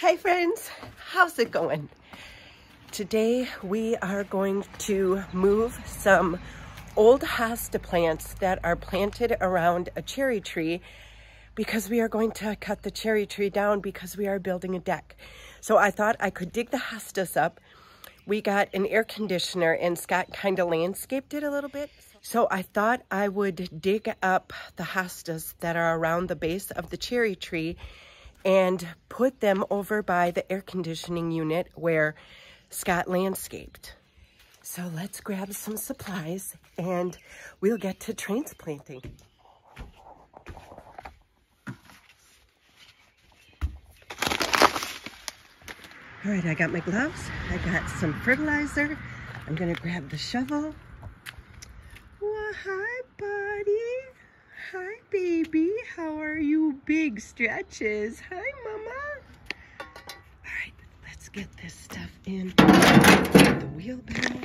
Hi friends, how's it going? Today we are going to move some old hosta plants that are planted around a cherry tree because we are going to cut the cherry tree down because we are building a deck. So I thought I could dig the hostas up. We got an air conditioner and Scott kind of landscaped it a little bit. So I thought I would dig up the hostas that are around the base of the cherry tree and put them over by the air conditioning unit where Scott landscaped. So let's grab some supplies and we'll get to transplanting. All right, I got my gloves. I got some fertilizer. I'm gonna grab the shovel. Well, hi, buddy. Hi, baby. How are you, big stretches? Hi, mama. All right, let's get this stuff in the wheelbarrow.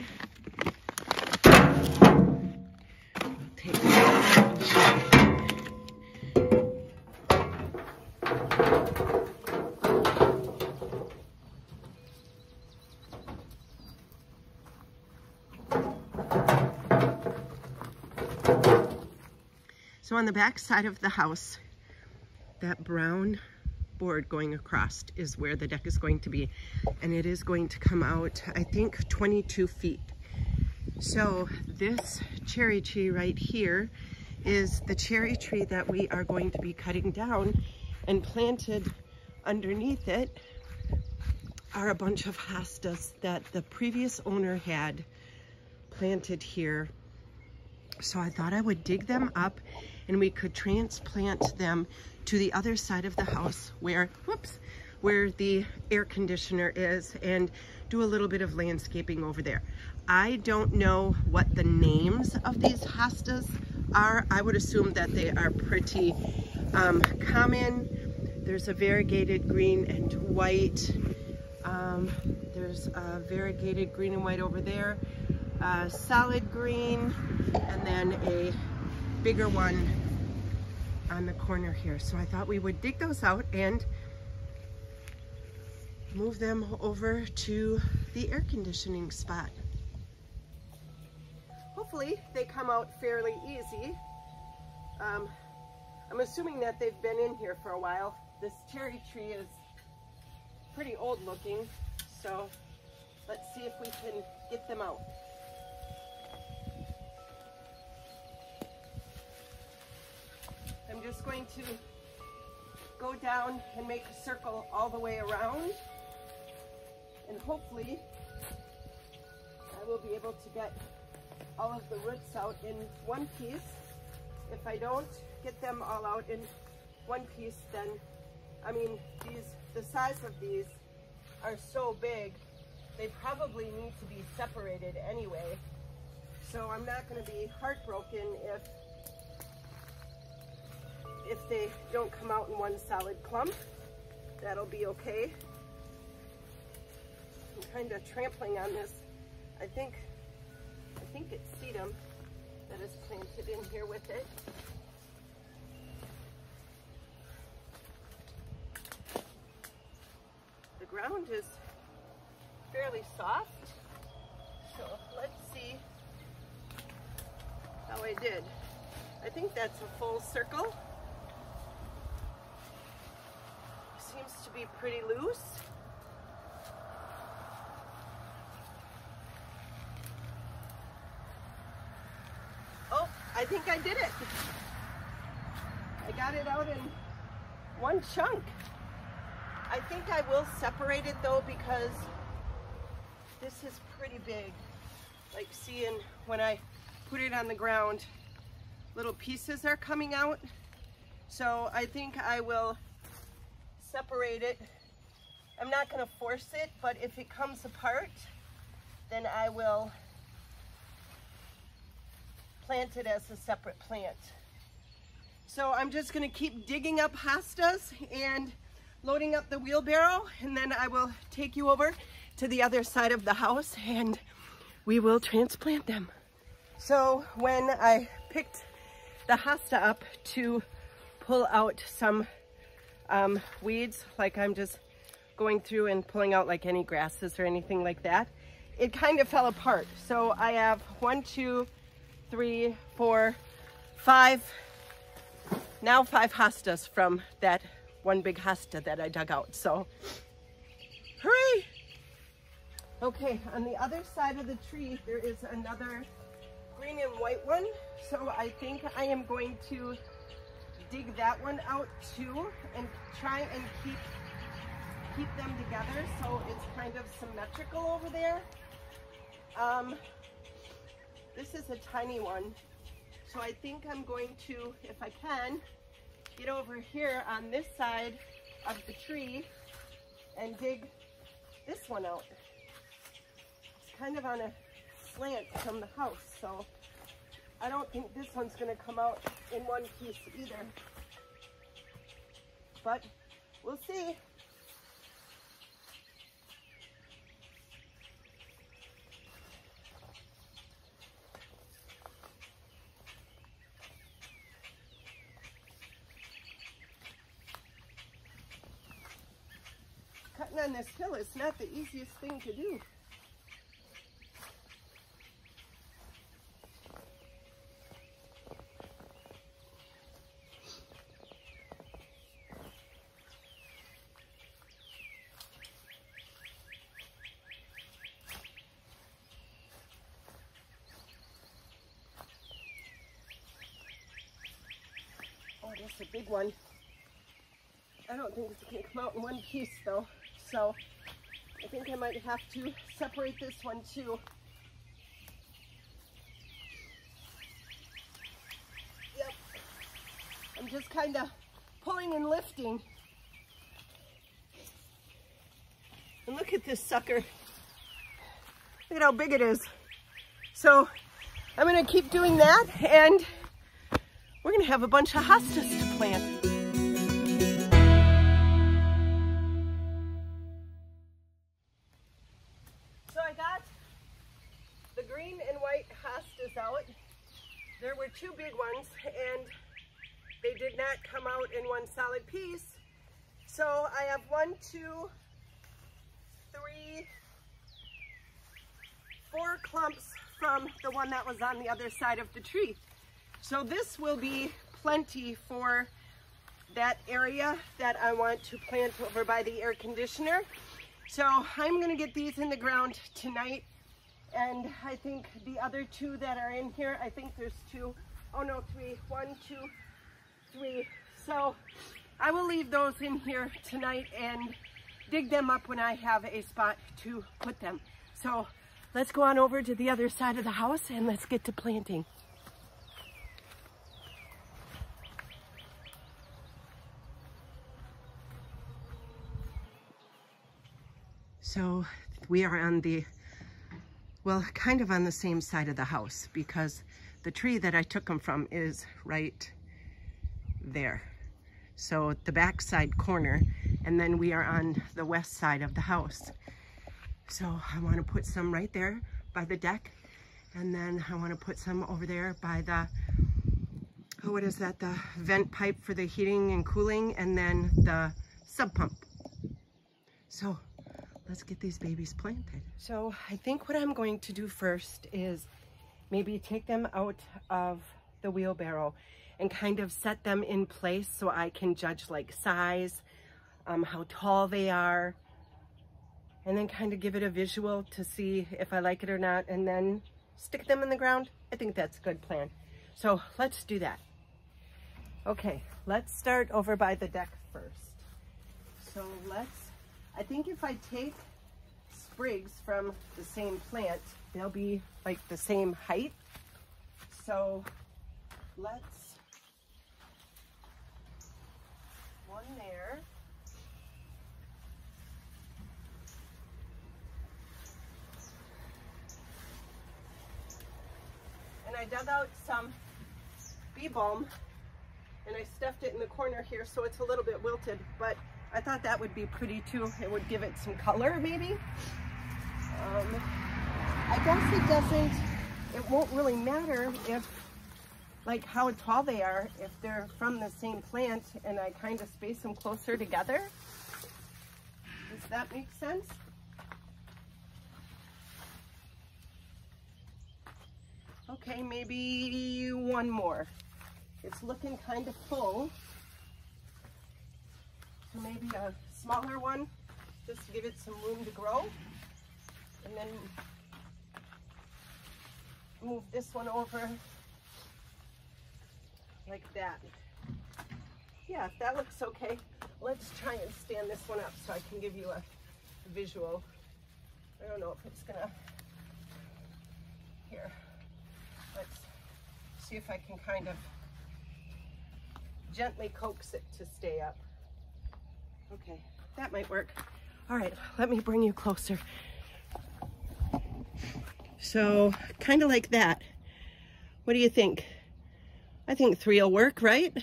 So on the back side of the house, that brown board going across is where the deck is going to be. And it is going to come out, I think, 22 feet. So this cherry tree right here is the cherry tree that we are going to be cutting down and planted underneath it are a bunch of hostas that the previous owner had planted here. So I thought I would dig them up and we could transplant them to the other side of the house where, whoops, where the air conditioner is and do a little bit of landscaping over there. I don't know what the names of these hostas are. I would assume that they are pretty um, common. There's a variegated green and white. Um, there's a variegated green and white over there. Solid green and then a bigger one on the corner here. So I thought we would dig those out and move them over to the air conditioning spot. Hopefully they come out fairly easy. Um, I'm assuming that they've been in here for a while. This cherry tree is pretty old looking, so let's see if we can get them out. Just going to go down and make a circle all the way around and hopefully I will be able to get all of the roots out in one piece. If I don't get them all out in one piece then I mean these the size of these are so big they probably need to be separated anyway so I'm not going to be heartbroken if if they don't come out in one solid clump. That'll be okay. I'm kind of trampling on this. I think, I think it's sedum that is planted in here with it. The ground is fairly soft, so let's see how I did. I think that's a full circle. Seems to be pretty loose. Oh, I think I did it. I got it out in one chunk. I think I will separate it though because this is pretty big. Like seeing when I put it on the ground, little pieces are coming out. So I think I will separate it. I'm not gonna force it, but if it comes apart, then I will plant it as a separate plant. So I'm just gonna keep digging up hostas and loading up the wheelbarrow, and then I will take you over to the other side of the house and we will transplant them. So when I picked the hosta up to pull out some um, weeds like I'm just going through and pulling out like any grasses or anything like that, it kind of fell apart. So I have one, two, three, four, five, now five hostas from that one big hosta that I dug out. So, hurry! Okay, on the other side of the tree, there is another green and white one. So I think I am going to dig that one out too and try and keep keep them together so it's kind of symmetrical over there. Um, this is a tiny one. So I think I'm going to, if I can, get over here on this side of the tree and dig this one out. It's kind of on a slant from the house, so I don't think this one's gonna come out in one piece either. But we'll see. Cutting on this hill is not the easiest thing to do. Oh, that's a big one. I don't think it's gonna come out in one piece though. So I think I might have to separate this one too. Yep. I'm just kind of pulling and lifting. And look at this sucker. Look at how big it is. So I'm gonna keep doing that and have a bunch of hostas to plant. So I got the green and white hostas out. There were two big ones and they did not come out in one solid piece. So I have one, two, three, four clumps from the one that was on the other side of the tree. So this will be plenty for that area that I want to plant over by the air conditioner. So I'm gonna get these in the ground tonight. And I think the other two that are in here, I think there's two, oh no, three, one, two, three. So I will leave those in here tonight and dig them up when I have a spot to put them. So let's go on over to the other side of the house and let's get to planting. So we are on the, well, kind of on the same side of the house because the tree that I took them from is right there. So the back side corner, and then we are on the west side of the house. So I want to put some right there by the deck, and then I want to put some over there by the, oh, what is that, the vent pipe for the heating and cooling, and then the sub pump. So let's get these babies planted. So I think what I'm going to do first is maybe take them out of the wheelbarrow and kind of set them in place so I can judge like size, um, how tall they are, and then kind of give it a visual to see if I like it or not, and then stick them in the ground. I think that's a good plan. So let's do that. Okay, let's start over by the deck first. So let's, I think if I take sprigs from the same plant, they'll be like the same height. So let's one there. And I dug out some bee balm and I stuffed it in the corner here so it's a little bit wilted, but I thought that would be pretty too. It would give it some color maybe. Um, I guess it doesn't, it won't really matter if like how tall they are if they're from the same plant and I kind of space them closer together. Does that make sense. Okay, maybe one more. It's looking kind of full. Maybe a smaller one, just to give it some room to grow. And then move this one over like that. Yeah, if that looks okay, let's try and stand this one up so I can give you a visual. I don't know if it's gonna, here, let's see if I can kind of gently coax it to stay up. Okay, that might work. All right, let me bring you closer. So kind of like that. What do you think? I think three will work, right?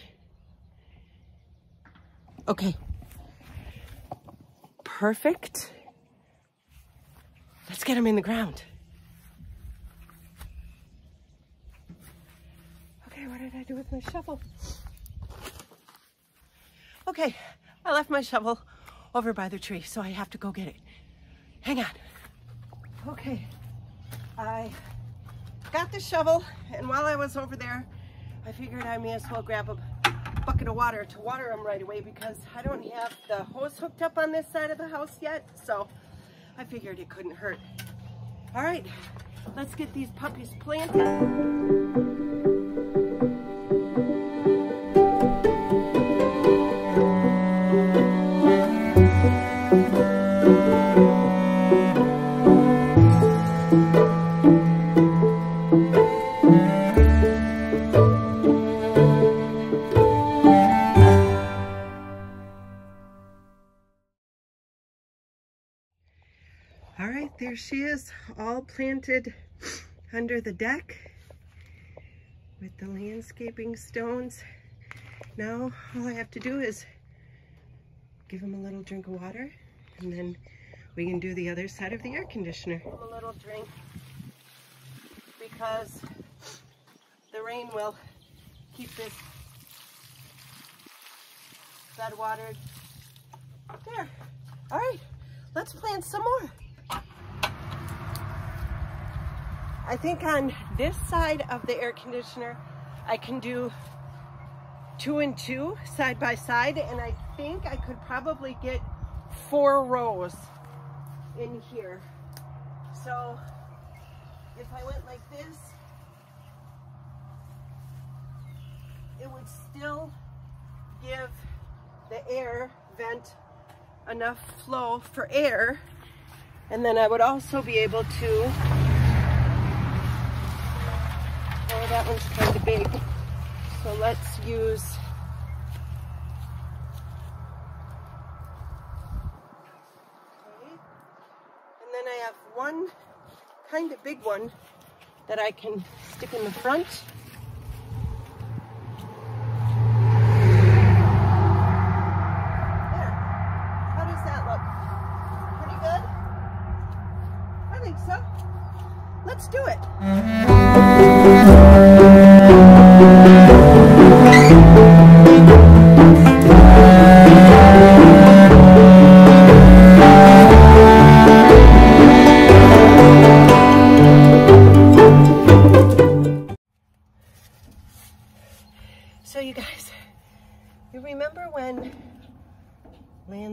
Okay. Perfect. Let's get them in the ground. Okay, what did I do with my shovel? Okay, I left my shovel over by the tree, so I have to go get it. Hang on. Okay. I got the shovel and while I was over there, I figured I may as well grab a bucket of water to water them right away because I don't have the hose hooked up on this side of the house yet. So I figured it couldn't hurt. All right, let's get these puppies planted. She is, all planted under the deck with the landscaping stones. Now, all I have to do is give them a little drink of water and then we can do the other side of the air conditioner. A little drink because the rain will keep this bed watered. There. All right, let's plant some more. I think on this side of the air conditioner, I can do two and two side by side, and I think I could probably get four rows in here. So if I went like this, it would still give the air vent enough flow for air. And then I would also be able to Oh, that one's kind of big. So let's use okay. And then I have one kind of big one that I can stick in the front.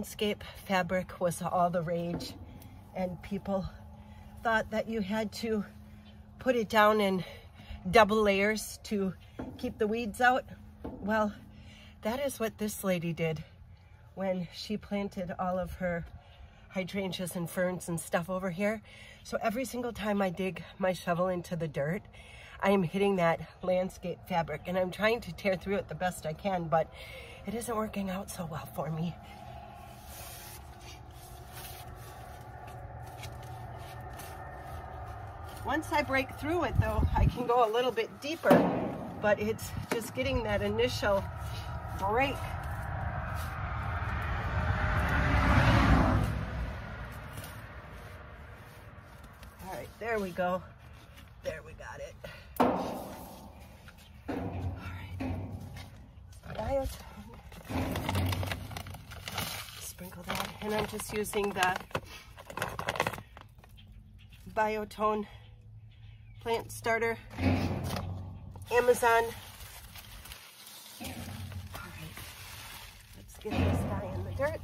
Landscape fabric was all the rage and people thought that you had to put it down in double layers to keep the weeds out? Well, that is what this lady did when she planted all of her hydrangeas and ferns and stuff over here. So every single time I dig my shovel into the dirt, I am hitting that landscape fabric and I'm trying to tear through it the best I can, but it isn't working out so well for me. Once I break through it though, I can go a little bit deeper, but it's just getting that initial break. All right, there we go. There we got it. All right. Sprinkle that. And I'm just using the Biotone plant starter, Amazon. All right, let's get this guy in the dirt.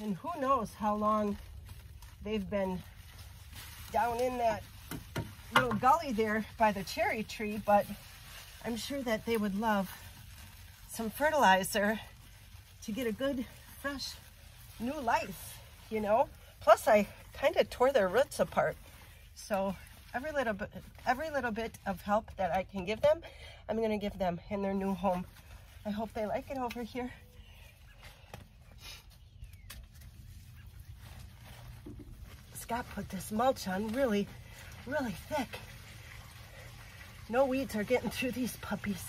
And who knows how long they've been down in that little gully there by the cherry tree, but I'm sure that they would love some fertilizer to get a good, fresh, new life, you know? Plus, I kind of tore their roots apart. So every little bit, every little bit of help that I can give them, I'm gonna give them in their new home. I hope they like it over here. Scott put this mulch on really, really thick. No weeds are getting through these puppies.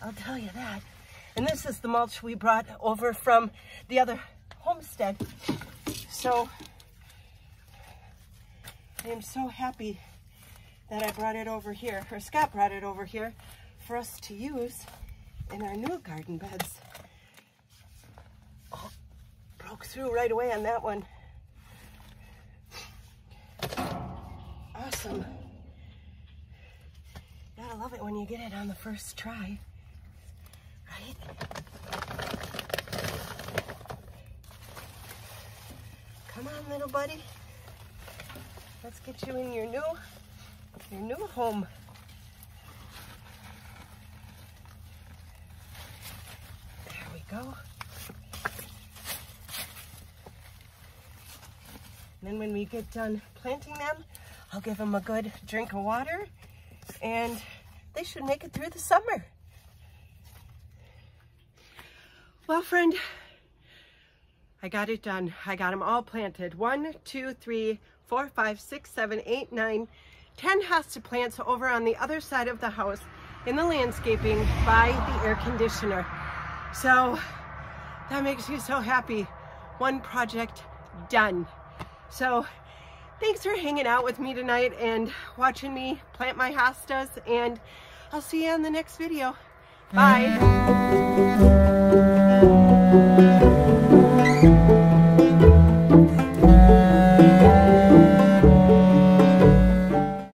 I'll tell you that. And this is the mulch we brought over from the other homestead. So I am so happy that I brought it over here, or Scott brought it over here for us to use in our new garden beds. Oh, broke through right away on that one. Awesome. Gotta love it when you get it on the first try, right? Come on, little buddy. Let's get you in your new, your new home. There we go. And then when we get done planting them, I'll give them a good drink of water and they should make it through the summer. Well, friend, I got it done. I got them all planted. One, two, three, four, five, six, seven, eight, nine, ten hosta plants over on the other side of the house in the landscaping by the air conditioner. So that makes me so happy. One project done. So thanks for hanging out with me tonight and watching me plant my hostas and I'll see you on the next video. Bye.